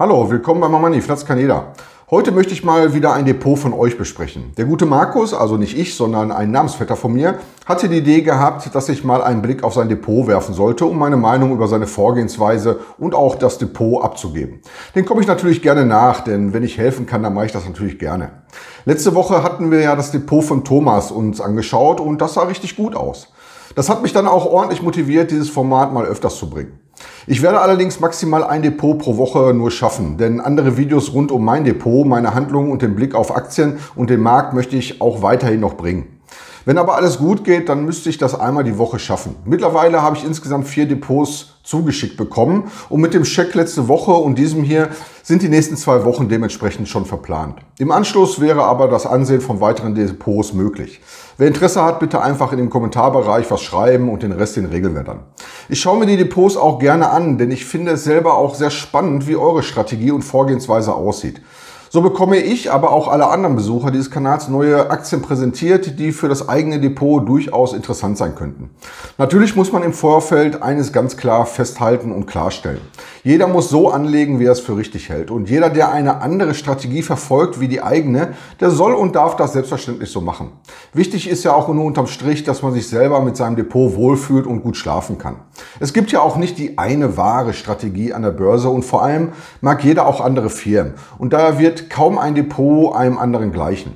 Hallo, willkommen bei Mamani, Flatz kann. Heute möchte ich mal wieder ein Depot von euch besprechen. Der gute Markus, also nicht ich, sondern ein Namensvetter von mir, hatte die Idee gehabt, dass ich mal einen Blick auf sein Depot werfen sollte, um meine Meinung über seine Vorgehensweise und auch das Depot abzugeben. Den komme ich natürlich gerne nach, denn wenn ich helfen kann, dann mache ich das natürlich gerne. Letzte Woche hatten wir ja das Depot von Thomas uns angeschaut und das sah richtig gut aus. Das hat mich dann auch ordentlich motiviert, dieses Format mal öfters zu bringen. Ich werde allerdings maximal ein Depot pro Woche nur schaffen, denn andere Videos rund um mein Depot, meine Handlungen und den Blick auf Aktien und den Markt möchte ich auch weiterhin noch bringen. Wenn aber alles gut geht, dann müsste ich das einmal die Woche schaffen. Mittlerweile habe ich insgesamt vier Depots zugeschickt bekommen und mit dem Check letzte Woche und diesem hier sind die nächsten zwei Wochen dementsprechend schon verplant. Im Anschluss wäre aber das Ansehen von weiteren Depots möglich. Wer Interesse hat, bitte einfach in dem Kommentarbereich was schreiben und den Rest den regeln wir dann. Ich schaue mir die Depots auch gerne an, denn ich finde es selber auch sehr spannend, wie eure Strategie und Vorgehensweise aussieht. So bekomme ich, aber auch alle anderen Besucher dieses Kanals neue Aktien präsentiert, die für das eigene Depot durchaus interessant sein könnten. Natürlich muss man im Vorfeld eines ganz klar festhalten und klarstellen. Jeder muss so anlegen, wie er es für richtig hält. Und jeder, der eine andere Strategie verfolgt wie die eigene, der soll und darf das selbstverständlich so machen. Wichtig ist ja auch nur unterm Strich, dass man sich selber mit seinem Depot wohlfühlt und gut schlafen kann. Es gibt ja auch nicht die eine wahre Strategie an der Börse und vor allem mag jeder auch andere Firmen. Und daher wird kaum ein Depot einem anderen gleichen.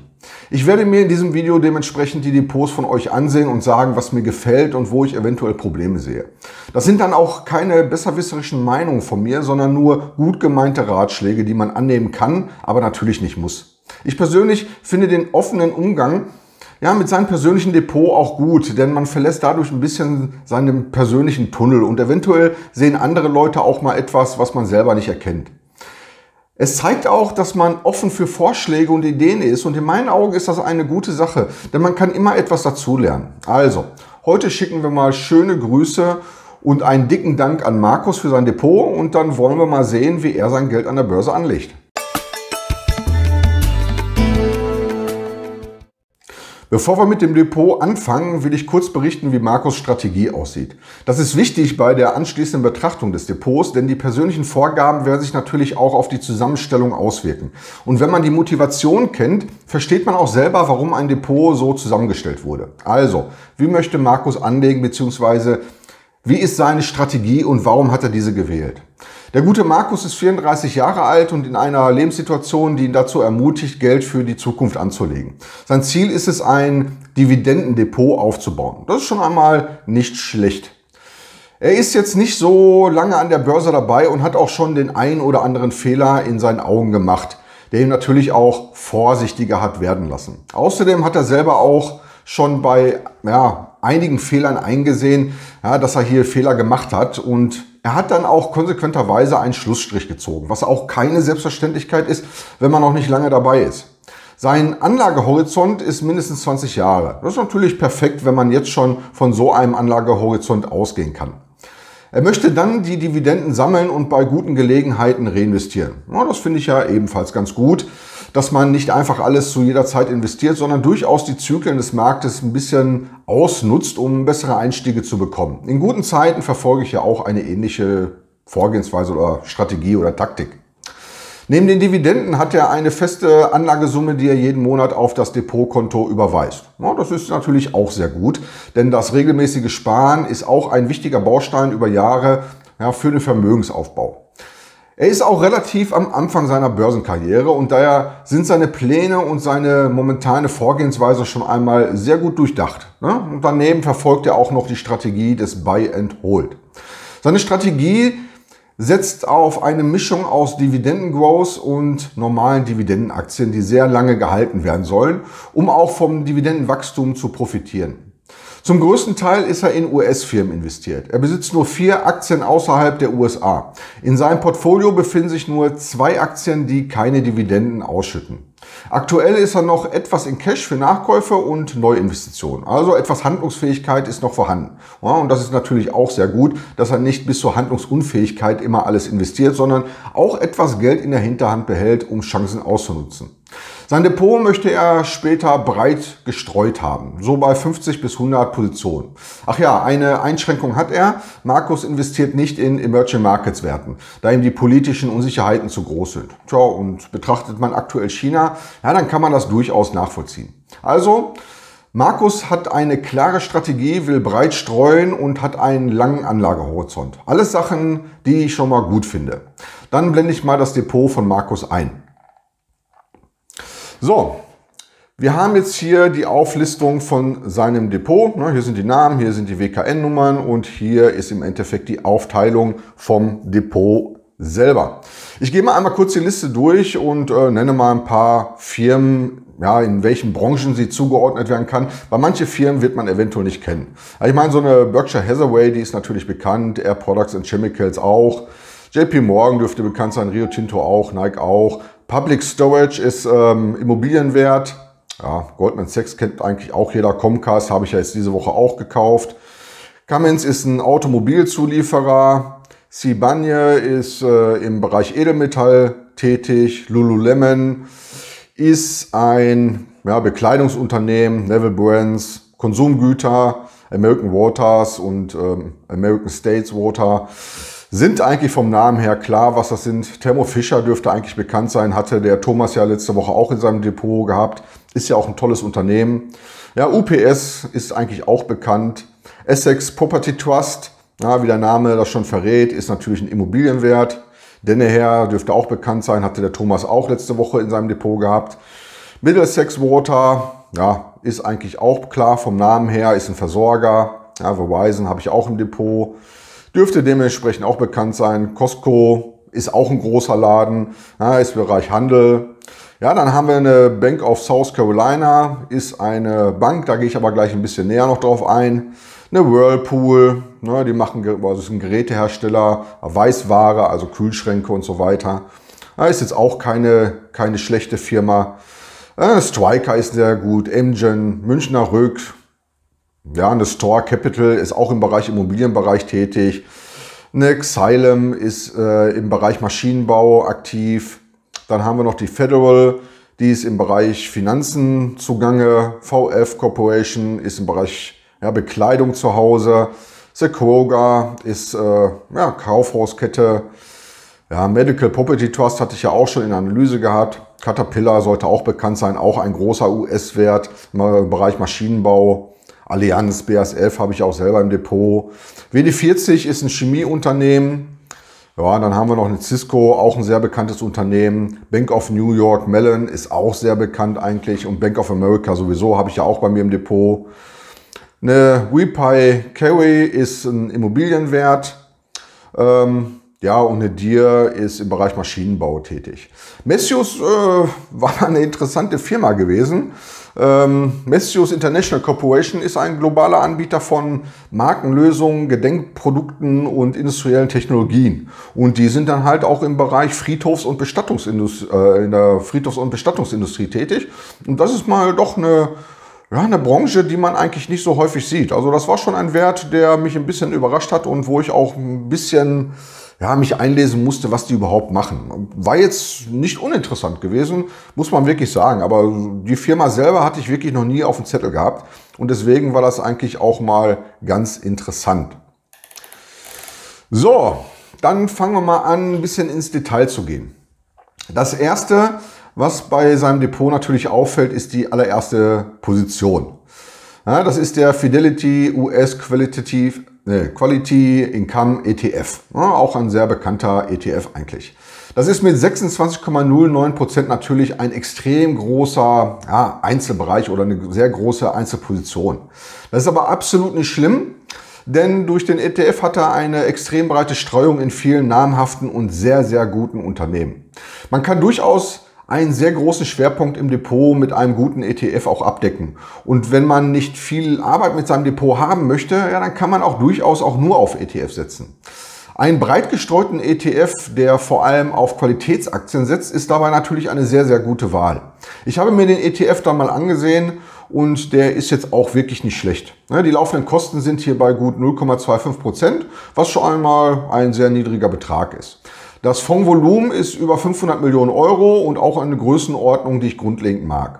Ich werde mir in diesem Video dementsprechend die Depots von euch ansehen und sagen, was mir gefällt und wo ich eventuell Probleme sehe. Das sind dann auch keine besserwisserischen Meinungen von mir, sondern nur gut gemeinte Ratschläge, die man annehmen kann, aber natürlich nicht muss. Ich persönlich finde den offenen Umgang ja, mit seinem persönlichen Depot auch gut, denn man verlässt dadurch ein bisschen seinen persönlichen Tunnel und eventuell sehen andere Leute auch mal etwas, was man selber nicht erkennt. Es zeigt auch, dass man offen für Vorschläge und Ideen ist und in meinen Augen ist das eine gute Sache, denn man kann immer etwas dazulernen. Also, heute schicken wir mal schöne Grüße und einen dicken Dank an Markus für sein Depot und dann wollen wir mal sehen, wie er sein Geld an der Börse anlegt. Bevor wir mit dem Depot anfangen, will ich kurz berichten, wie Markus Strategie aussieht. Das ist wichtig bei der anschließenden Betrachtung des Depots, denn die persönlichen Vorgaben werden sich natürlich auch auf die Zusammenstellung auswirken. Und wenn man die Motivation kennt, versteht man auch selber, warum ein Depot so zusammengestellt wurde. Also, wie möchte Markus anlegen, beziehungsweise wie ist seine Strategie und warum hat er diese gewählt? Der gute Markus ist 34 Jahre alt und in einer Lebenssituation, die ihn dazu ermutigt, Geld für die Zukunft anzulegen. Sein Ziel ist es, ein Dividendendepot aufzubauen. Das ist schon einmal nicht schlecht. Er ist jetzt nicht so lange an der Börse dabei und hat auch schon den ein oder anderen Fehler in seinen Augen gemacht, der ihn natürlich auch vorsichtiger hat werden lassen. Außerdem hat er selber auch schon bei ja, einigen Fehlern eingesehen, ja, dass er hier Fehler gemacht hat und er hat dann auch konsequenterweise einen Schlussstrich gezogen, was auch keine Selbstverständlichkeit ist, wenn man noch nicht lange dabei ist. Sein Anlagehorizont ist mindestens 20 Jahre. Das ist natürlich perfekt, wenn man jetzt schon von so einem Anlagehorizont ausgehen kann. Er möchte dann die Dividenden sammeln und bei guten Gelegenheiten reinvestieren. Das finde ich ja ebenfalls ganz gut dass man nicht einfach alles zu jeder Zeit investiert, sondern durchaus die Zyklen des Marktes ein bisschen ausnutzt, um bessere Einstiege zu bekommen. In guten Zeiten verfolge ich ja auch eine ähnliche Vorgehensweise oder Strategie oder Taktik. Neben den Dividenden hat er eine feste Anlagesumme, die er jeden Monat auf das Depotkonto überweist. Ja, das ist natürlich auch sehr gut, denn das regelmäßige Sparen ist auch ein wichtiger Baustein über Jahre ja, für den Vermögensaufbau. Er ist auch relativ am Anfang seiner Börsenkarriere und daher sind seine Pläne und seine momentane Vorgehensweise schon einmal sehr gut durchdacht. Ne? Und daneben verfolgt er auch noch die Strategie des Buy and Hold. Seine Strategie setzt auf eine Mischung aus Dividendengrowth und normalen Dividendenaktien, die sehr lange gehalten werden sollen, um auch vom Dividendenwachstum zu profitieren. Zum größten Teil ist er in US-Firmen investiert. Er besitzt nur vier Aktien außerhalb der USA. In seinem Portfolio befinden sich nur zwei Aktien, die keine Dividenden ausschütten. Aktuell ist er noch etwas in Cash für Nachkäufe und Neuinvestitionen. Also etwas Handlungsfähigkeit ist noch vorhanden. und das ist natürlich auch sehr gut, dass er nicht bis zur Handlungsunfähigkeit immer alles investiert, sondern auch etwas Geld in der Hinterhand behält, um Chancen auszunutzen. Sein Depot möchte er später breit gestreut haben, so bei 50 bis 100 Positionen. Ach ja, eine Einschränkung hat er. Markus investiert nicht in Emerging Markets Werten, da ihm die politischen Unsicherheiten zu groß sind. Tja, und betrachtet man aktuell China, ja, dann kann man das durchaus nachvollziehen. Also, Markus hat eine klare Strategie, will breit streuen und hat einen langen Anlagehorizont. Alles Sachen, die ich schon mal gut finde. Dann blende ich mal das Depot von Markus ein. So, wir haben jetzt hier die Auflistung von seinem Depot. Ne, hier sind die Namen, hier sind die WKN-Nummern und hier ist im Endeffekt die Aufteilung vom Depot selber. Ich gehe mal einmal kurz die Liste durch und äh, nenne mal ein paar Firmen, ja, in welchen Branchen sie zugeordnet werden kann. Bei manche Firmen wird man eventuell nicht kennen. Ich meine, so eine Berkshire Hathaway, die ist natürlich bekannt, Air Products and Chemicals auch. JP Morgan dürfte bekannt sein, Rio Tinto auch, Nike auch. Public Storage ist ähm, Immobilienwert. Ja, Goldman Sachs kennt eigentlich auch jeder. Comcast habe ich ja jetzt diese Woche auch gekauft. Cummins ist ein Automobilzulieferer. Sibanye ist äh, im Bereich Edelmetall tätig. Lululemon ist ein ja, Bekleidungsunternehmen, Neville Brands, Konsumgüter, American Waters und ähm, American States Water sind eigentlich vom Namen her klar, was das sind. Thermo Fischer dürfte eigentlich bekannt sein, hatte der Thomas ja letzte Woche auch in seinem Depot gehabt. Ist ja auch ein tolles Unternehmen. Ja, UPS ist eigentlich auch bekannt. Essex Property Trust, ja, wie der Name das schon verrät, ist natürlich ein Immobilienwert. Denneher dürfte auch bekannt sein, hatte der Thomas auch letzte Woche in seinem Depot gehabt. Middlesex Water, ja, ist eigentlich auch klar vom Namen her, ist ein Versorger. Ja, Verizon habe ich auch im Depot. Dürfte dementsprechend auch bekannt sein. Costco ist auch ein großer Laden, ja, ist Bereich Handel. Ja, dann haben wir eine Bank of South Carolina, ist eine Bank, da gehe ich aber gleich ein bisschen näher noch drauf ein. Eine Whirlpool, ne, die machen, also ist ein Gerätehersteller, Weißware, also Kühlschränke und so weiter. Ja, ist jetzt auch keine, keine schlechte Firma. Ja, Striker ist sehr gut, Emgen, Münchner Rück, ja, eine Store Capital ist auch im Bereich Immobilienbereich tätig. Eine Xylem ist äh, im Bereich Maschinenbau aktiv. Dann haben wir noch die Federal, die ist im Bereich Finanzen zugange. VF Corporation ist im Bereich ja, Bekleidung zu Hause. Sequoia ist äh, ja, Kaufhauskette. Ja, Medical Property Trust hatte ich ja auch schon in Analyse gehabt. Caterpillar sollte auch bekannt sein, auch ein großer US-Wert im Bereich Maschinenbau. Allianz, BASF habe ich auch selber im Depot. WD40 ist ein Chemieunternehmen. Ja, dann haben wir noch eine Cisco, auch ein sehr bekanntes Unternehmen. Bank of New York Mellon ist auch sehr bekannt eigentlich. Und Bank of America sowieso habe ich ja auch bei mir im Depot. Eine WePy Carry ist ein Immobilienwert. Ähm, ja, und Deere ist im Bereich Maschinenbau tätig. Messius äh, war eine interessante Firma gewesen. Ähm, Messius International Corporation ist ein globaler Anbieter von Markenlösungen, Gedenkprodukten und industriellen Technologien. Und die sind dann halt auch im Bereich Friedhofs- und Bestattungsindustrie, äh, in der Friedhofs- und Bestattungsindustrie tätig. Und das ist mal doch eine, ja, eine Branche, die man eigentlich nicht so häufig sieht. Also das war schon ein Wert, der mich ein bisschen überrascht hat und wo ich auch ein bisschen ja, mich einlesen musste, was die überhaupt machen. War jetzt nicht uninteressant gewesen, muss man wirklich sagen. Aber die Firma selber hatte ich wirklich noch nie auf dem Zettel gehabt. Und deswegen war das eigentlich auch mal ganz interessant. So, dann fangen wir mal an, ein bisschen ins Detail zu gehen. Das erste, was bei seinem Depot natürlich auffällt, ist die allererste Position. Ja, das ist der Fidelity US Qualitative ne, Quality Income ETF. Ja, auch ein sehr bekannter ETF eigentlich. Das ist mit 26,09% natürlich ein extrem großer ja, Einzelbereich oder eine sehr große Einzelposition. Das ist aber absolut nicht schlimm, denn durch den ETF hat er eine extrem breite Streuung in vielen namhaften und sehr, sehr guten Unternehmen. Man kann durchaus einen sehr großen Schwerpunkt im Depot mit einem guten ETF auch abdecken. Und wenn man nicht viel Arbeit mit seinem Depot haben möchte, ja, dann kann man auch durchaus auch nur auf ETF setzen. Einen breit gestreuten ETF, der vor allem auf Qualitätsaktien setzt, ist dabei natürlich eine sehr, sehr gute Wahl. Ich habe mir den ETF dann mal angesehen und der ist jetzt auch wirklich nicht schlecht. Die laufenden Kosten sind hier bei gut 0,25 Prozent, was schon einmal ein sehr niedriger Betrag ist. Das Fondsvolumen ist über 500 Millionen Euro und auch eine Größenordnung, die ich grundlegend mag.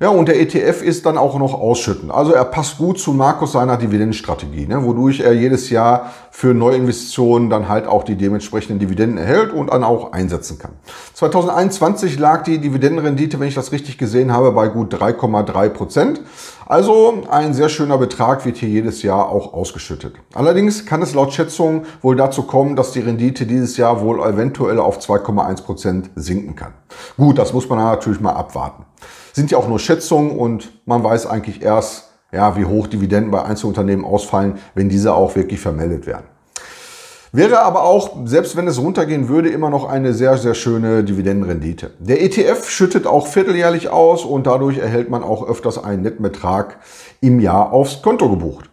Ja, und der ETF ist dann auch noch ausschüttend. Also er passt gut zu Markus seiner Dividendenstrategie, ne, wodurch er jedes Jahr für Neuinvestitionen dann halt auch die dementsprechenden Dividenden erhält und dann auch einsetzen kann. 2021 lag die Dividendenrendite, wenn ich das richtig gesehen habe, bei gut 3,3 Prozent. Also ein sehr schöner Betrag wird hier jedes Jahr auch ausgeschüttet. Allerdings kann es laut Schätzung wohl dazu kommen, dass die Rendite dieses Jahr wohl eventuell auf 2,1 Prozent sinken kann. Gut, das muss man natürlich mal abwarten sind ja auch nur Schätzungen und man weiß eigentlich erst, ja, wie hoch Dividenden bei Einzelunternehmen ausfallen, wenn diese auch wirklich vermeldet werden. Wäre aber auch, selbst wenn es runtergehen würde, immer noch eine sehr, sehr schöne Dividendenrendite. Der ETF schüttet auch vierteljährlich aus und dadurch erhält man auch öfters einen netten Betrag im Jahr aufs Konto gebucht.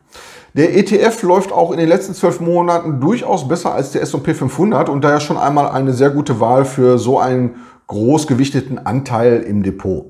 Der ETF läuft auch in den letzten zwölf Monaten durchaus besser als der S&P 500 und daher schon einmal eine sehr gute Wahl für so einen großgewichteten Anteil im Depot.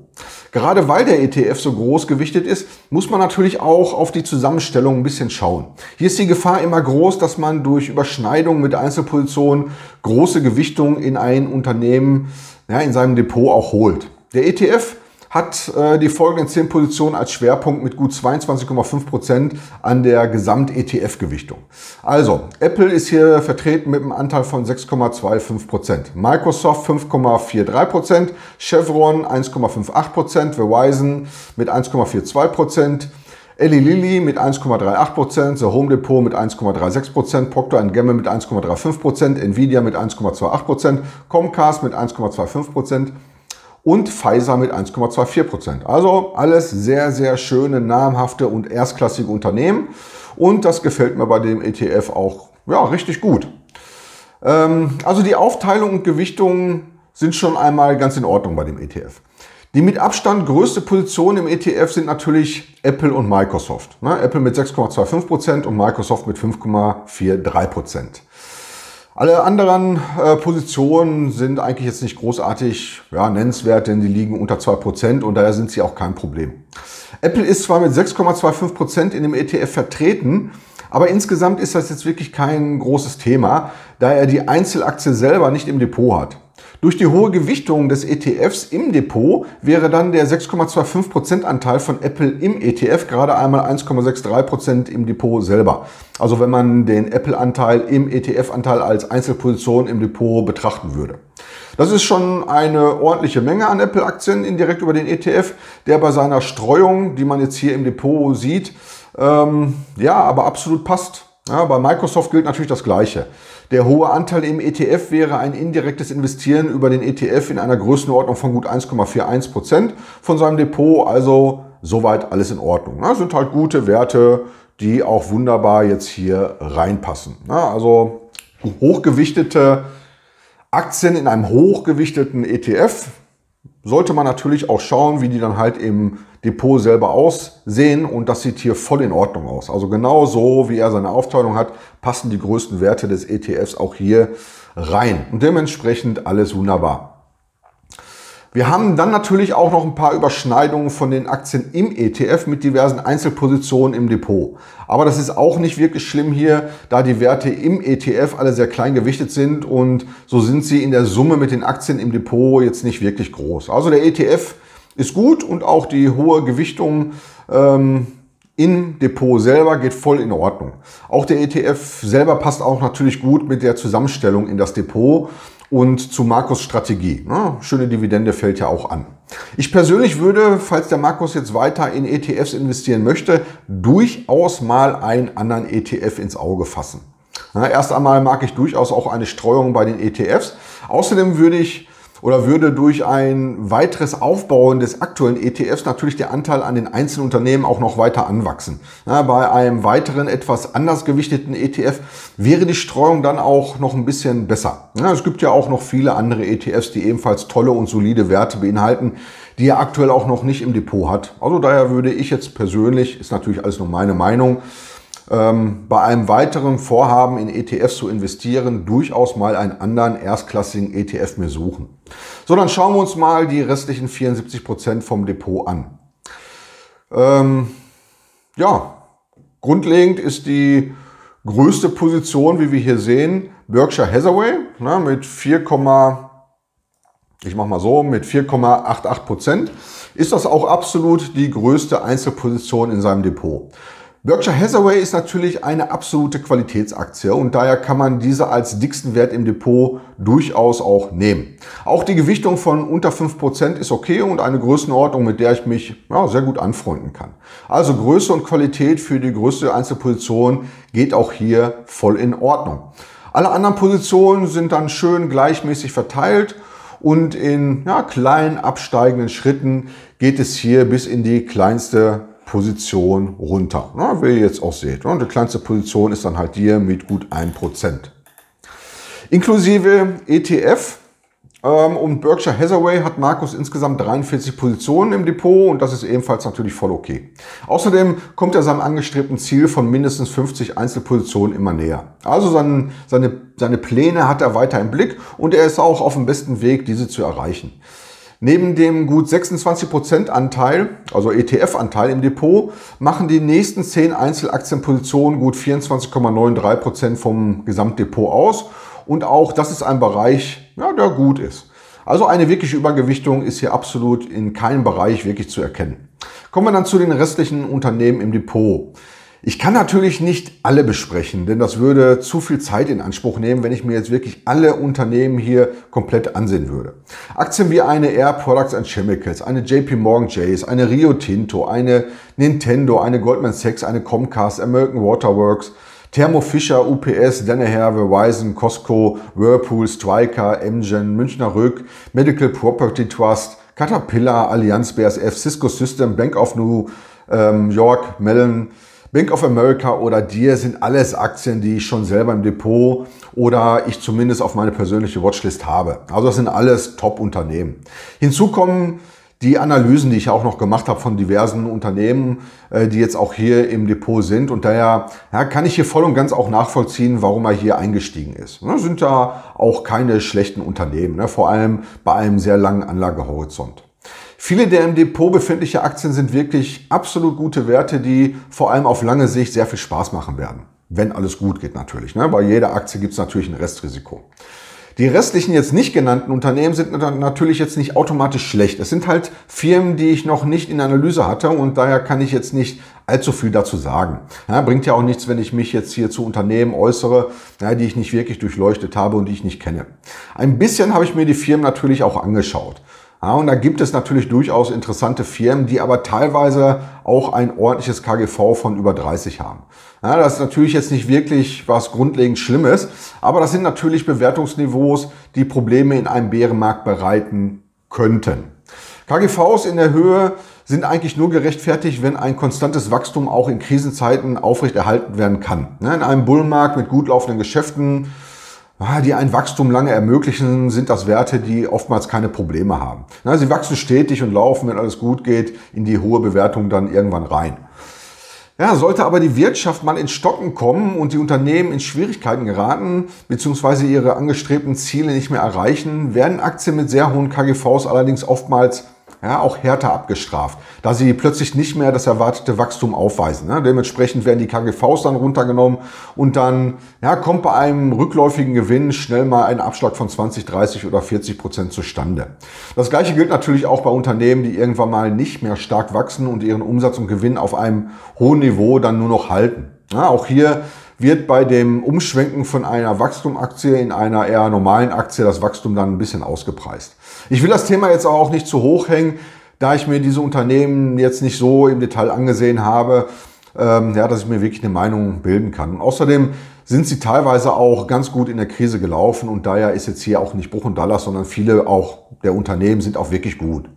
Gerade weil der ETF so groß gewichtet ist, muss man natürlich auch auf die Zusammenstellung ein bisschen schauen. Hier ist die Gefahr immer groß, dass man durch Überschneidung mit Einzelpositionen große Gewichtungen in ein Unternehmen ja, in seinem Depot auch holt. Der ETF hat äh, die folgenden 10 Positionen als Schwerpunkt mit gut 22,5 Prozent an der Gesamt-ETF-Gewichtung. Also, Apple ist hier vertreten mit einem Anteil von 6,25%, Prozent, Microsoft 5,43%, Prozent, Chevron 1,58%, Prozent, Verizon mit 1,42%, Prozent, Eli Lilly mit 1,38%, The Home Depot mit 1,36%, Procter Gamble mit 1,35%, Nvidia mit 1,28%, Comcast mit 1,25%, und Pfizer mit 1,24 Prozent. Also alles sehr, sehr schöne, namhafte und erstklassige Unternehmen. Und das gefällt mir bei dem ETF auch ja, richtig gut. Ähm, also die Aufteilung und Gewichtung sind schon einmal ganz in Ordnung bei dem ETF. Die mit Abstand größte Position im ETF sind natürlich Apple und Microsoft. Ne? Apple mit 6,25% und Microsoft mit 5,43%. Alle anderen äh, Positionen sind eigentlich jetzt nicht großartig ja, nennenswert, denn die liegen unter 2% und daher sind sie auch kein Problem. Apple ist zwar mit 6,25% in dem ETF vertreten, aber insgesamt ist das jetzt wirklich kein großes Thema, da er die Einzelaktie selber nicht im Depot hat. Durch die hohe Gewichtung des ETFs im Depot wäre dann der 6,25% Anteil von Apple im ETF gerade einmal 1,63% im Depot selber. Also wenn man den Apple-Anteil im ETF-Anteil als Einzelposition im Depot betrachten würde. Das ist schon eine ordentliche Menge an Apple-Aktien indirekt über den ETF, der bei seiner Streuung, die man jetzt hier im Depot sieht, ähm, ja, aber absolut passt. Ja, bei Microsoft gilt natürlich das Gleiche. Der hohe Anteil im ETF wäre ein indirektes Investieren über den ETF in einer Größenordnung von gut 1,41 Prozent von seinem Depot. Also soweit alles in Ordnung. Das sind halt gute Werte, die auch wunderbar jetzt hier reinpassen. Also hochgewichtete Aktien in einem hochgewichteten ETF sollte man natürlich auch schauen, wie die dann halt im Depot selber aussehen und das sieht hier voll in Ordnung aus. Also genau so, wie er seine Aufteilung hat, passen die größten Werte des ETFs auch hier rein und dementsprechend alles wunderbar. Wir haben dann natürlich auch noch ein paar Überschneidungen von den Aktien im ETF mit diversen Einzelpositionen im Depot. Aber das ist auch nicht wirklich schlimm hier, da die Werte im ETF alle sehr klein gewichtet sind und so sind sie in der Summe mit den Aktien im Depot jetzt nicht wirklich groß. Also der ETF ist gut und auch die hohe Gewichtung ähm, im Depot selber geht voll in Ordnung. Auch der ETF selber passt auch natürlich gut mit der Zusammenstellung in das Depot und zu Markus Strategie. schöne Dividende fällt ja auch an. Ich persönlich würde, falls der Markus jetzt weiter in ETFs investieren möchte, durchaus mal einen anderen ETF ins Auge fassen. erst einmal mag ich durchaus auch eine Streuung bei den ETFs. Außerdem würde ich oder würde durch ein weiteres Aufbauen des aktuellen ETFs natürlich der Anteil an den einzelnen Unternehmen auch noch weiter anwachsen. Ja, bei einem weiteren etwas anders gewichteten ETF wäre die Streuung dann auch noch ein bisschen besser. Ja, es gibt ja auch noch viele andere ETFs, die ebenfalls tolle und solide Werte beinhalten, die er aktuell auch noch nicht im Depot hat. Also daher würde ich jetzt persönlich, ist natürlich alles nur meine Meinung, ähm, bei einem weiteren Vorhaben in ETFs zu investieren, durchaus mal einen anderen erstklassigen ETF mir suchen. So, dann schauen wir uns mal die restlichen 74 Prozent vom Depot an. Ähm, ja, grundlegend ist die größte Position, wie wir hier sehen, Berkshire Hathaway ne, mit 4, ich mache mal so, mit 4,88 Prozent ist das auch absolut die größte Einzelposition in seinem Depot. Berkshire Hathaway ist natürlich eine absolute Qualitätsaktie und daher kann man diese als dicksten Wert im Depot durchaus auch nehmen. Auch die Gewichtung von unter 5% ist okay und eine Größenordnung, mit der ich mich ja, sehr gut anfreunden kann. Also Größe und Qualität für die größte Einzelposition geht auch hier voll in Ordnung. Alle anderen Positionen sind dann schön gleichmäßig verteilt und in ja, kleinen absteigenden Schritten geht es hier bis in die kleinste Position runter. Na, wie ihr jetzt auch seht. Und die kleinste Position ist dann halt hier mit gut 1%. Inklusive ETF ähm, und Berkshire Hathaway hat Markus insgesamt 43 Positionen im Depot und das ist ebenfalls natürlich voll okay. Außerdem kommt er seinem angestrebten Ziel von mindestens 50 Einzelpositionen immer näher. Also seine, seine, seine Pläne hat er weiter im Blick und er ist auch auf dem besten Weg, diese zu erreichen. Neben dem gut 26% Anteil, also ETF-Anteil im Depot, machen die nächsten 10 Einzelaktienpositionen gut 24,93% vom Gesamtdepot aus. Und auch das ist ein Bereich, ja, der gut ist. Also eine wirkliche Übergewichtung ist hier absolut in keinem Bereich wirklich zu erkennen. Kommen wir dann zu den restlichen Unternehmen im Depot. Ich kann natürlich nicht alle besprechen, denn das würde zu viel Zeit in Anspruch nehmen, wenn ich mir jetzt wirklich alle Unternehmen hier komplett ansehen würde. Aktien wie eine Air Products and Chemicals, eine JP Morgan Chase, eine Rio Tinto, eine Nintendo, eine Goldman Sachs, eine Comcast, American Waterworks, Thermo Fisher, UPS, Danaher, Verizon, Costco, Whirlpool, Striker, Emgen, Münchner Rück, Medical Property Trust, Caterpillar, Allianz BASF, Cisco System, Bank of New ähm, York, Mellon, Bank of America oder dir sind alles Aktien, die ich schon selber im Depot oder ich zumindest auf meine persönliche Watchlist habe. Also das sind alles Top-Unternehmen. Hinzu kommen die Analysen, die ich auch noch gemacht habe von diversen Unternehmen, äh, die jetzt auch hier im Depot sind. Und daher ja, kann ich hier voll und ganz auch nachvollziehen, warum er hier eingestiegen ist. Das sind ja auch keine schlechten Unternehmen, ne? vor allem bei einem sehr langen Anlagehorizont. Viele der im Depot befindliche Aktien sind wirklich absolut gute Werte, die vor allem auf lange Sicht sehr viel Spaß machen werden. Wenn alles gut geht natürlich. Ne? Bei jeder Aktie gibt es natürlich ein Restrisiko. Die restlichen jetzt nicht genannten Unternehmen sind natürlich jetzt nicht automatisch schlecht. Es sind halt Firmen, die ich noch nicht in Analyse hatte und daher kann ich jetzt nicht allzu viel dazu sagen. Ja, bringt ja auch nichts, wenn ich mich jetzt hier zu Unternehmen äußere, ja, die ich nicht wirklich durchleuchtet habe und die ich nicht kenne. Ein bisschen habe ich mir die Firmen natürlich auch angeschaut. Ja, und da gibt es natürlich durchaus interessante Firmen, die aber teilweise auch ein ordentliches KGV von über 30 haben. Ja, das ist natürlich jetzt nicht wirklich was grundlegend Schlimmes, aber das sind natürlich Bewertungsniveaus, die Probleme in einem Bärenmarkt bereiten könnten. KGVs in der Höhe sind eigentlich nur gerechtfertigt, wenn ein konstantes Wachstum auch in Krisenzeiten aufrechterhalten werden kann. In einem Bullenmarkt mit gut laufenden Geschäften die ein Wachstum lange ermöglichen, sind das Werte, die oftmals keine Probleme haben. Sie wachsen stetig und laufen, wenn alles gut geht, in die hohe Bewertung dann irgendwann rein. Ja, sollte aber die Wirtschaft mal ins Stocken kommen und die Unternehmen in Schwierigkeiten geraten, beziehungsweise ihre angestrebten Ziele nicht mehr erreichen, werden Aktien mit sehr hohen KGVs allerdings oftmals ja, auch härter abgestraft, da sie plötzlich nicht mehr das erwartete Wachstum aufweisen. Ne? Dementsprechend werden die KGVs dann runtergenommen und dann ja, kommt bei einem rückläufigen Gewinn schnell mal ein Abschlag von 20, 30 oder 40 Prozent zustande. Das gleiche gilt natürlich auch bei Unternehmen, die irgendwann mal nicht mehr stark wachsen und ihren Umsatz und Gewinn auf einem hohen Niveau dann nur noch halten. Ja, auch hier wird bei dem Umschwenken von einer Wachstumaktie in einer eher normalen Aktie das Wachstum dann ein bisschen ausgepreist. Ich will das Thema jetzt auch nicht zu hoch hängen, da ich mir diese Unternehmen jetzt nicht so im Detail angesehen habe, ähm, ja, dass ich mir wirklich eine Meinung bilden kann. Und außerdem sind sie teilweise auch ganz gut in der Krise gelaufen und daher ist jetzt hier auch nicht Bruch und Dallas, sondern viele auch der Unternehmen sind auch wirklich gut.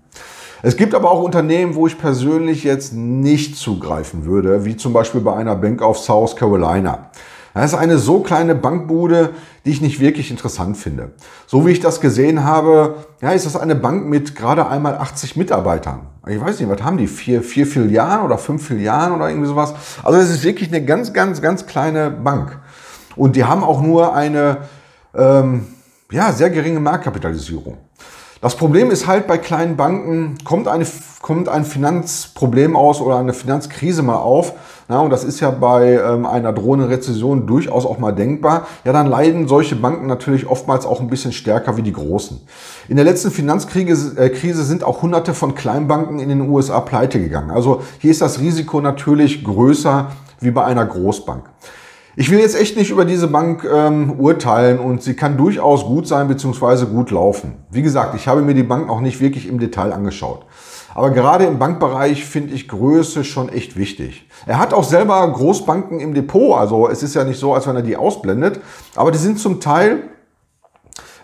Es gibt aber auch Unternehmen, wo ich persönlich jetzt nicht zugreifen würde, wie zum Beispiel bei einer Bank of South Carolina. Das ist eine so kleine Bankbude, die ich nicht wirklich interessant finde. So wie ich das gesehen habe, ja, ist das eine Bank mit gerade einmal 80 Mitarbeitern. Ich weiß nicht, was haben die? Vier, vier Filialen oder fünf Filialen oder irgendwie sowas? Also es ist wirklich eine ganz, ganz, ganz kleine Bank. Und die haben auch nur eine ähm, ja, sehr geringe Marktkapitalisierung. Das Problem ist halt bei kleinen Banken, kommt, eine, kommt ein Finanzproblem aus oder eine Finanzkrise mal auf, na, und das ist ja bei ähm, einer drohenden Rezession durchaus auch mal denkbar, ja, dann leiden solche Banken natürlich oftmals auch ein bisschen stärker wie die großen. In der letzten Finanzkrise äh, sind auch hunderte von Kleinbanken in den USA pleite gegangen. Also hier ist das Risiko natürlich größer wie bei einer Großbank. Ich will jetzt echt nicht über diese Bank ähm, urteilen und sie kann durchaus gut sein bzw. gut laufen. Wie gesagt, ich habe mir die Bank auch nicht wirklich im Detail angeschaut. Aber gerade im Bankbereich finde ich Größe schon echt wichtig. Er hat auch selber Großbanken im Depot, also es ist ja nicht so, als wenn er die ausblendet, aber die sind zum Teil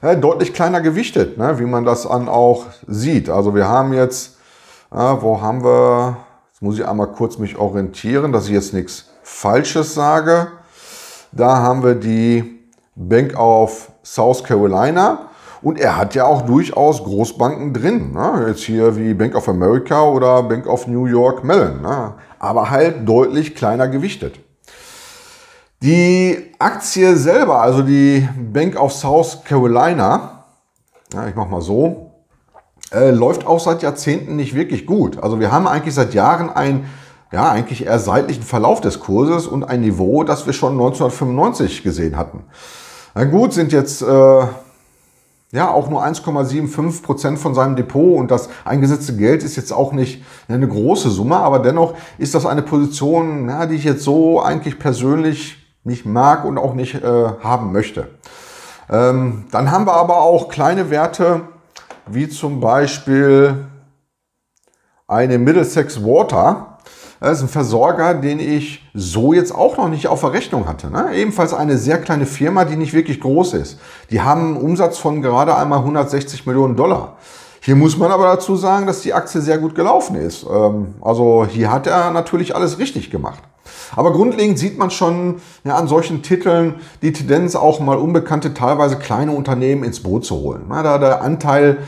äh, deutlich kleiner gewichtet, ne, wie man das an auch sieht. Also wir haben jetzt, äh, wo haben wir, jetzt muss ich einmal kurz mich orientieren, dass ich jetzt nichts Falsches sage. Da haben wir die Bank of South Carolina. Und er hat ja auch durchaus Großbanken drin. Ne? Jetzt hier wie Bank of America oder Bank of New York Mellon. Ne? Aber halt deutlich kleiner gewichtet. Die Aktie selber, also die Bank of South Carolina, ja, ich mach mal so, äh, läuft auch seit Jahrzehnten nicht wirklich gut. Also wir haben eigentlich seit Jahren ein ja, eigentlich eher seitlichen Verlauf des Kurses und ein Niveau, das wir schon 1995 gesehen hatten. Na gut, sind jetzt äh, ja auch nur 1,75 Prozent von seinem Depot und das eingesetzte Geld ist jetzt auch nicht eine große Summe, aber dennoch ist das eine Position, ja, die ich jetzt so eigentlich persönlich nicht mag und auch nicht äh, haben möchte. Ähm, dann haben wir aber auch kleine Werte, wie zum Beispiel eine Middlesex Water. Das ist ein Versorger, den ich so jetzt auch noch nicht auf der Rechnung hatte. Ne? Ebenfalls eine sehr kleine Firma, die nicht wirklich groß ist. Die haben einen Umsatz von gerade einmal 160 Millionen Dollar. Hier muss man aber dazu sagen, dass die Aktie sehr gut gelaufen ist. Ähm, also hier hat er natürlich alles richtig gemacht. Aber grundlegend sieht man schon ja, an solchen Titeln die Tendenz, auch mal unbekannte, teilweise kleine Unternehmen ins Boot zu holen. Na, da der Anteil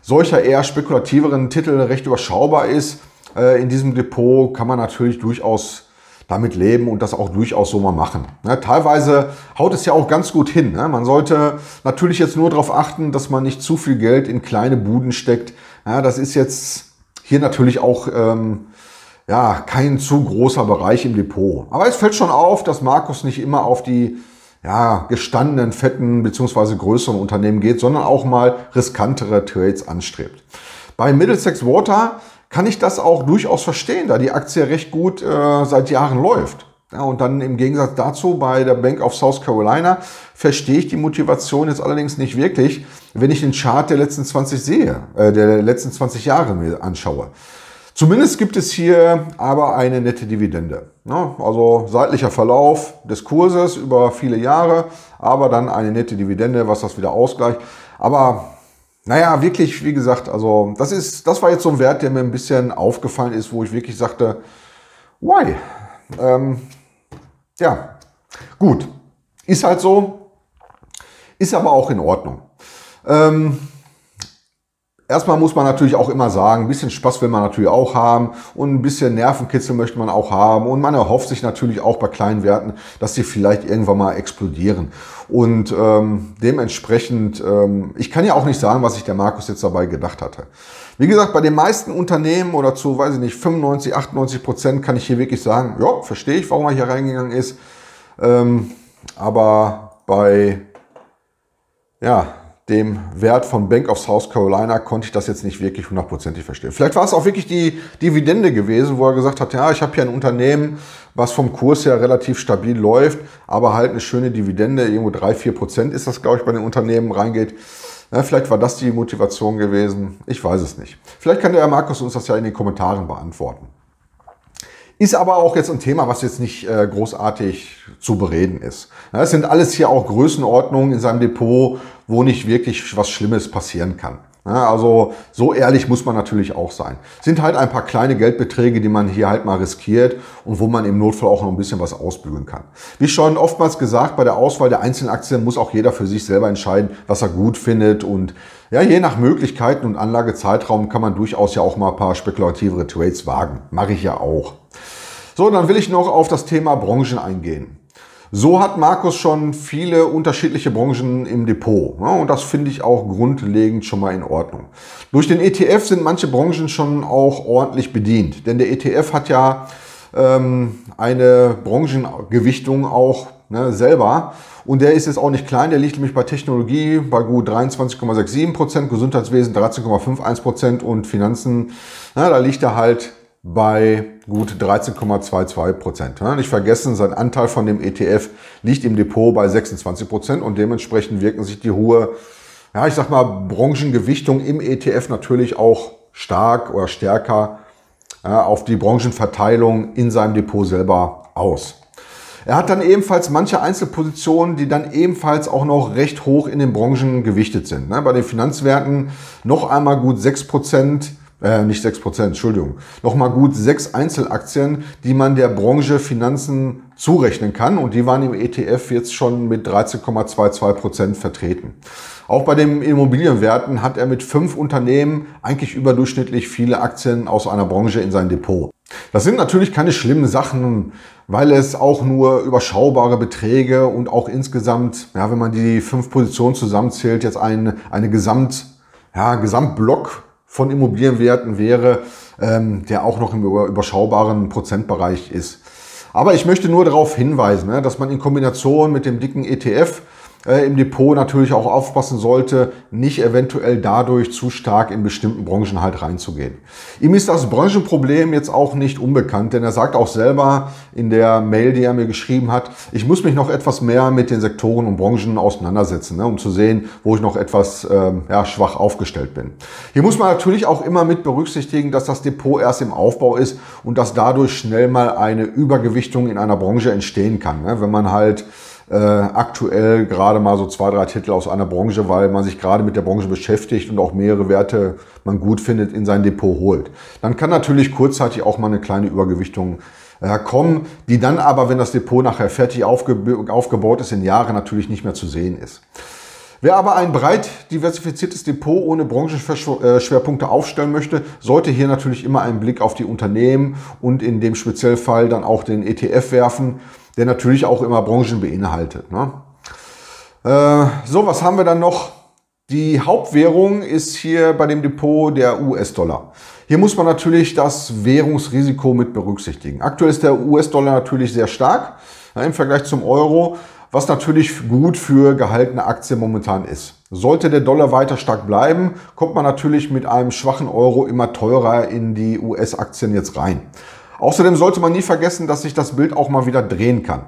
solcher eher spekulativeren Titel recht überschaubar ist, äh, in diesem Depot kann man natürlich durchaus damit leben und das auch durchaus so mal machen. Ne, teilweise haut es ja auch ganz gut hin. Ne? Man sollte natürlich jetzt nur darauf achten, dass man nicht zu viel Geld in kleine Buden steckt. Ja, das ist jetzt hier natürlich auch ähm, ja, kein zu großer Bereich im Depot. Aber es fällt schon auf, dass Markus nicht immer auf die ja, gestandenen, fetten bzw. größeren Unternehmen geht, sondern auch mal riskantere Trades anstrebt. Bei Middlesex Water kann ich das auch durchaus verstehen, da die Aktie recht gut äh, seit Jahren läuft. Ja, und dann im Gegensatz dazu bei der Bank of South Carolina verstehe ich die Motivation jetzt allerdings nicht wirklich, wenn ich den Chart der letzten 20 sehe, äh, der letzten 20 Jahre mir anschaue. Zumindest gibt es hier aber eine nette Dividende. Ja, also seitlicher Verlauf des Kurses über viele Jahre, aber dann eine nette Dividende, was das wieder ausgleicht. Aber naja, wirklich, wie gesagt, also das ist, das war jetzt so ein Wert, der mir ein bisschen aufgefallen ist, wo ich wirklich sagte, why? Ähm, ja, gut, ist halt so, ist aber auch in Ordnung. Ähm, Erstmal muss man natürlich auch immer sagen, ein bisschen Spaß will man natürlich auch haben und ein bisschen Nervenkitzel möchte man auch haben und man erhofft sich natürlich auch bei kleinen Werten, dass sie vielleicht irgendwann mal explodieren. Und ähm, dementsprechend, ähm, ich kann ja auch nicht sagen, was sich der Markus jetzt dabei gedacht hatte. Wie gesagt, bei den meisten Unternehmen oder zu, weiß ich nicht, 95, 98 Prozent kann ich hier wirklich sagen, ja, verstehe ich, warum er hier reingegangen ist. Ähm, aber bei, ja, dem Wert von Bank of South Carolina konnte ich das jetzt nicht wirklich hundertprozentig verstehen. Vielleicht war es auch wirklich die Dividende gewesen, wo er gesagt hat, ja, ich habe hier ein Unternehmen, was vom Kurs her relativ stabil läuft, aber halt eine schöne Dividende, irgendwo drei vier Prozent ist das, glaube ich, bei den Unternehmen reingeht. Ja, vielleicht war das die Motivation gewesen. Ich weiß es nicht. Vielleicht kann der Herr Markus uns das ja in den Kommentaren beantworten. Ist aber auch jetzt ein Thema, was jetzt nicht äh, großartig zu bereden ist. Es sind alles hier auch Größenordnungen in seinem Depot, wo nicht wirklich was Schlimmes passieren kann. Also so ehrlich muss man natürlich auch sein. Sind halt ein paar kleine Geldbeträge, die man hier halt mal riskiert und wo man im Notfall auch noch ein bisschen was ausbügeln kann. Wie schon oftmals gesagt, bei der Auswahl der einzelnen Aktien muss auch jeder für sich selber entscheiden, was er gut findet und ja, je nach Möglichkeiten und Anlagezeitraum kann man durchaus ja auch mal ein paar spekulativere Trades wagen. Mache ich ja auch. So, dann will ich noch auf das Thema Branchen eingehen. So hat Markus schon viele unterschiedliche Branchen im Depot. Ne? Und das finde ich auch grundlegend schon mal in Ordnung. Durch den ETF sind manche Branchen schon auch ordentlich bedient. Denn der ETF hat ja ähm, eine Branchengewichtung auch ne, selber. Und der ist jetzt auch nicht klein, der liegt nämlich bei Technologie bei gut 23,67 Prozent, Gesundheitswesen 13,51 Prozent und Finanzen, na, da liegt er halt bei gut 13,22 Prozent. Nicht vergessen, sein Anteil von dem ETF liegt im Depot bei 26 Prozent und dementsprechend wirken sich die hohe, ja, ich sag mal, Branchengewichtung im ETF natürlich auch stark oder stärker ja, auf die Branchenverteilung in seinem Depot selber aus. Er hat dann ebenfalls manche Einzelpositionen, die dann ebenfalls auch noch recht hoch in den Branchen gewichtet sind. Bei den Finanzwerten noch einmal gut 6 Prozent äh, nicht 6%, Entschuldigung, nochmal gut sechs Einzelaktien, die man der Branche Finanzen zurechnen kann und die waren im ETF jetzt schon mit 13,22% vertreten. Auch bei den Immobilienwerten hat er mit fünf Unternehmen eigentlich überdurchschnittlich viele Aktien aus einer Branche in sein Depot. Das sind natürlich keine schlimmen Sachen, weil es auch nur überschaubare Beträge und auch insgesamt, ja, wenn man die fünf Positionen zusammenzählt, jetzt ein, eine Gesamt, ja, Gesamtblock von Immobilienwerten wäre, ähm, der auch noch im überschaubaren Prozentbereich ist. Aber ich möchte nur darauf hinweisen, ne, dass man in Kombination mit dem dicken ETF äh, im Depot natürlich auch aufpassen sollte, nicht eventuell dadurch zu stark in bestimmten Branchen halt reinzugehen. Ihm ist das Branchenproblem jetzt auch nicht unbekannt, denn er sagt auch selber in der Mail, die er mir geschrieben hat, ich muss mich noch etwas mehr mit den Sektoren und Branchen auseinandersetzen, ne, um zu sehen, wo ich noch etwas ähm, ja, schwach aufgestellt bin. Hier muss man natürlich auch immer mit berücksichtigen, dass das Depot erst im Aufbau ist und dass dadurch schnell mal eine Übergewichtung in einer Branche entstehen kann. Ne, wenn man halt äh, aktuell gerade mal so zwei, drei Titel aus einer Branche, weil man sich gerade mit der Branche beschäftigt und auch mehrere Werte man gut findet, in sein Depot holt. Dann kann natürlich kurzzeitig auch mal eine kleine Übergewichtung äh, kommen, die dann aber, wenn das Depot nachher fertig aufge aufgebaut ist, in Jahren natürlich nicht mehr zu sehen ist. Wer aber ein breit diversifiziertes Depot ohne Branchenschwerpunkte aufstellen möchte, sollte hier natürlich immer einen Blick auf die Unternehmen und in dem Speziellfall dann auch den ETF werfen der natürlich auch immer Branchen beinhaltet. Ne? Äh, so, was haben wir dann noch? Die Hauptwährung ist hier bei dem Depot der US-Dollar. Hier muss man natürlich das Währungsrisiko mit berücksichtigen. Aktuell ist der US-Dollar natürlich sehr stark ja, im Vergleich zum Euro, was natürlich gut für gehaltene Aktien momentan ist. Sollte der Dollar weiter stark bleiben, kommt man natürlich mit einem schwachen Euro immer teurer in die US-Aktien jetzt rein. Außerdem sollte man nie vergessen, dass sich das Bild auch mal wieder drehen kann.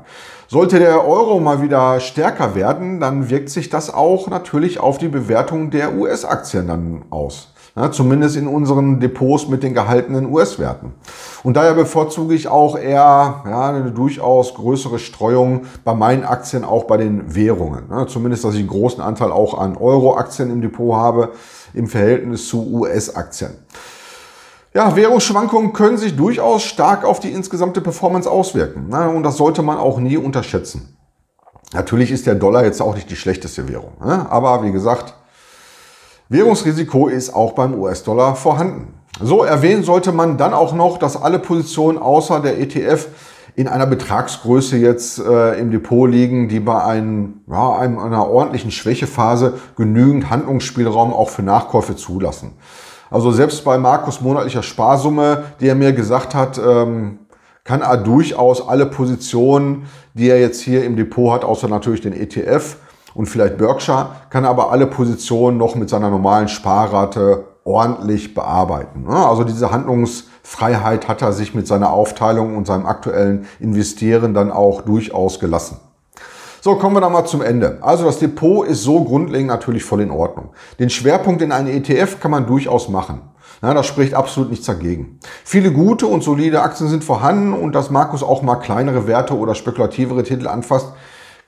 Sollte der Euro mal wieder stärker werden, dann wirkt sich das auch natürlich auf die Bewertung der US-Aktien dann aus. Ja, zumindest in unseren Depots mit den gehaltenen US-Werten. Und daher bevorzuge ich auch eher ja, eine durchaus größere Streuung bei meinen Aktien, auch bei den Währungen. Ja, zumindest, dass ich einen großen Anteil auch an Euro-Aktien im Depot habe im Verhältnis zu US-Aktien. Ja, Währungsschwankungen können sich durchaus stark auf die insgesamte Performance auswirken. Ne? Und das sollte man auch nie unterschätzen. Natürlich ist der Dollar jetzt auch nicht die schlechteste Währung. Ne? Aber wie gesagt, Währungsrisiko ist auch beim US-Dollar vorhanden. So erwähnen sollte man dann auch noch, dass alle Positionen außer der ETF in einer Betragsgröße jetzt äh, im Depot liegen, die bei einem, ja, einem, einer ordentlichen Schwächephase genügend Handlungsspielraum auch für Nachkäufe zulassen. Also selbst bei Markus monatlicher Sparsumme, die er mir gesagt hat, ähm, kann er durchaus alle Positionen, die er jetzt hier im Depot hat, außer natürlich den ETF und vielleicht Berkshire, kann er aber alle Positionen noch mit seiner normalen Sparrate ordentlich bearbeiten. Also diese Handlungsfreiheit hat er sich mit seiner Aufteilung und seinem aktuellen Investieren dann auch durchaus gelassen. So, kommen wir dann mal zum Ende. Also das Depot ist so grundlegend natürlich voll in Ordnung. Den Schwerpunkt in einen ETF kann man durchaus machen. Ja, das spricht absolut nichts dagegen. Viele gute und solide Aktien sind vorhanden und dass Markus auch mal kleinere Werte oder spekulativere Titel anfasst,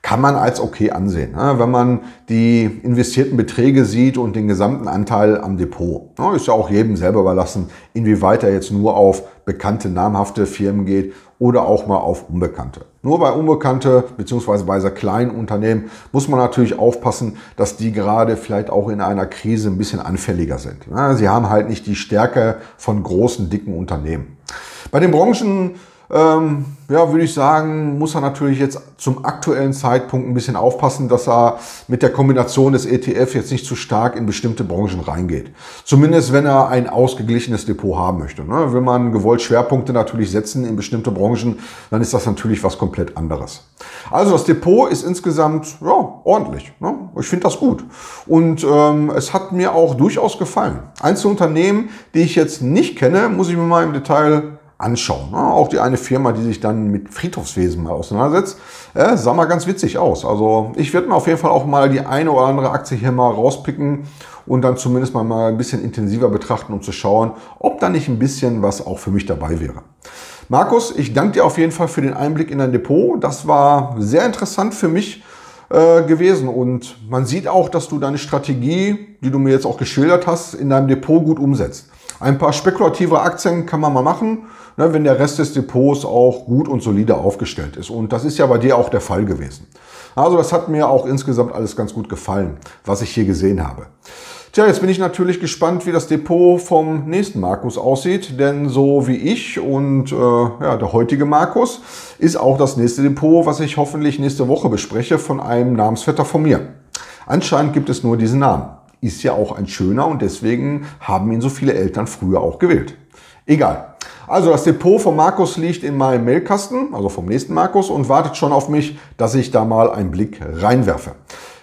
kann man als okay ansehen, wenn man die investierten Beträge sieht und den gesamten Anteil am Depot. Ist ja auch jedem selber überlassen, inwieweit er jetzt nur auf bekannte, namhafte Firmen geht oder auch mal auf unbekannte. Nur bei unbekannte bzw. bei sehr kleinen Unternehmen muss man natürlich aufpassen, dass die gerade vielleicht auch in einer Krise ein bisschen anfälliger sind. Sie haben halt nicht die Stärke von großen, dicken Unternehmen. Bei den Branchen ähm, ja, würde ich sagen, muss er natürlich jetzt zum aktuellen Zeitpunkt ein bisschen aufpassen, dass er mit der Kombination des ETF jetzt nicht zu stark in bestimmte Branchen reingeht. Zumindest wenn er ein ausgeglichenes Depot haben möchte. Ne? Will man gewollt Schwerpunkte natürlich setzen in bestimmte Branchen, dann ist das natürlich was komplett anderes. Also das Depot ist insgesamt ja, ordentlich. Ne? Ich finde das gut. Und ähm, es hat mir auch durchaus gefallen. Einzelne Unternehmen, die ich jetzt nicht kenne, muss ich mir mal im Detail anschauen. Auch die eine Firma, die sich dann mit Friedhofswesen mal auseinandersetzt, sah mal ganz witzig aus. Also ich werde mir auf jeden Fall auch mal die eine oder andere Aktie hier mal rauspicken und dann zumindest mal, mal ein bisschen intensiver betrachten, um zu schauen, ob da nicht ein bisschen was auch für mich dabei wäre. Markus, ich danke dir auf jeden Fall für den Einblick in dein Depot. Das war sehr interessant für mich äh, gewesen und man sieht auch, dass du deine Strategie, die du mir jetzt auch geschildert hast, in deinem Depot gut umsetzt. Ein paar spekulative Aktien kann man mal machen, ne, wenn der Rest des Depots auch gut und solide aufgestellt ist. Und das ist ja bei dir auch der Fall gewesen. Also das hat mir auch insgesamt alles ganz gut gefallen, was ich hier gesehen habe. Tja, jetzt bin ich natürlich gespannt, wie das Depot vom nächsten Markus aussieht, denn so wie ich und äh, ja, der heutige Markus ist auch das nächste Depot, was ich hoffentlich nächste Woche bespreche, von einem Namensvetter von mir. Anscheinend gibt es nur diesen Namen ist ja auch ein schöner und deswegen haben ihn so viele Eltern früher auch gewählt. Egal. Also das Depot von Markus liegt in meinem Mailkasten, also vom nächsten Markus, und wartet schon auf mich, dass ich da mal einen Blick reinwerfe.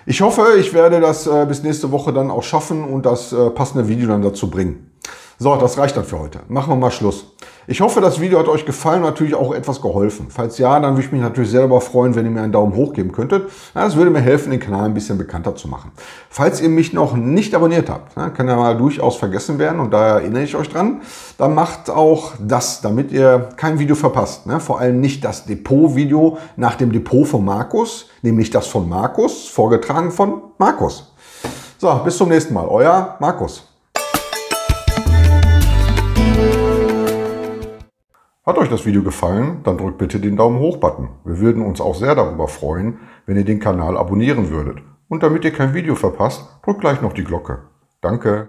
Ich hoffe, ich werde das äh, bis nächste Woche dann auch schaffen und das äh, passende Video dann dazu bringen. So, das reicht dann für heute. Machen wir mal Schluss. Ich hoffe, das Video hat euch gefallen und natürlich auch etwas geholfen. Falls ja, dann würde ich mich natürlich selber freuen, wenn ihr mir einen Daumen hoch geben könntet. Das würde mir helfen, den Kanal ein bisschen bekannter zu machen. Falls ihr mich noch nicht abonniert habt, kann ja mal durchaus vergessen werden und da erinnere ich euch dran, dann macht auch das, damit ihr kein Video verpasst. Vor allem nicht das Depot-Video nach dem Depot von Markus, nämlich das von Markus, vorgetragen von Markus. So, bis zum nächsten Mal. Euer Markus. Hat euch das Video gefallen, dann drückt bitte den Daumen hoch Button. Wir würden uns auch sehr darüber freuen, wenn ihr den Kanal abonnieren würdet. Und damit ihr kein Video verpasst, drückt gleich noch die Glocke. Danke.